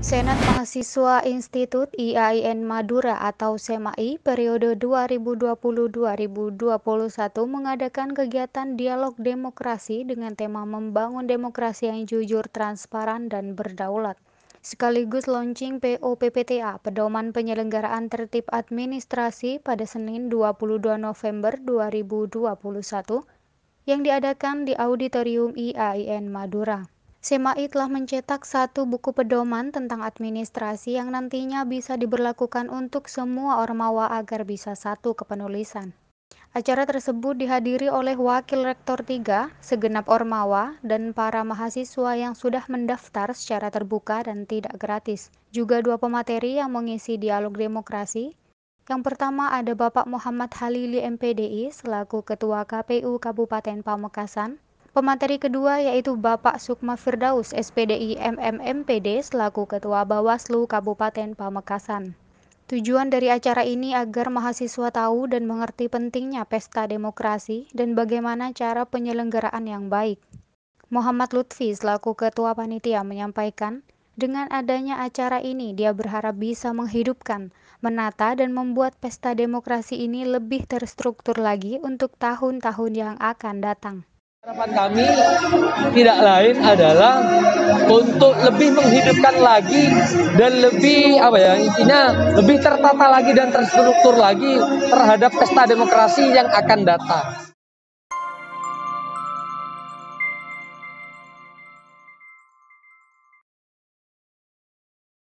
Senat Mahasiswa Institut IAIN Madura atau SEMAI periode 2020-2021 mengadakan kegiatan dialog demokrasi dengan tema membangun demokrasi yang jujur, transparan, dan berdaulat. Sekaligus launching POPPTA, Pedoman Penyelenggaraan Tertib Administrasi pada Senin 22 November 2021 yang diadakan di Auditorium IAIN Madura. SEMAI telah mencetak satu buku pedoman tentang administrasi yang nantinya bisa diberlakukan untuk semua ormawa agar bisa satu kepenulisan. Acara tersebut dihadiri oleh Wakil Rektor 3, segenap ormawa, dan para mahasiswa yang sudah mendaftar secara terbuka dan tidak gratis. Juga dua pemateri yang mengisi dialog demokrasi. Yang pertama ada Bapak Muhammad Halili MPDI selaku Ketua KPU Kabupaten Pamekasan, Pemateri kedua yaitu Bapak Sukma Firdaus, SPDI MMMPD selaku Ketua Bawaslu Kabupaten Pamekasan. Tujuan dari acara ini agar mahasiswa tahu dan mengerti pentingnya pesta demokrasi dan bagaimana cara penyelenggaraan yang baik. Muhammad Lutfi selaku Ketua Panitia menyampaikan, dengan adanya acara ini dia berharap bisa menghidupkan, menata dan membuat pesta demokrasi ini lebih terstruktur lagi untuk tahun-tahun yang akan datang. Harapan kami tidak lain adalah untuk lebih menghidupkan lagi dan lebih apa ya intinya lebih tertata lagi dan terstruktur lagi terhadap pesta demokrasi yang akan datang.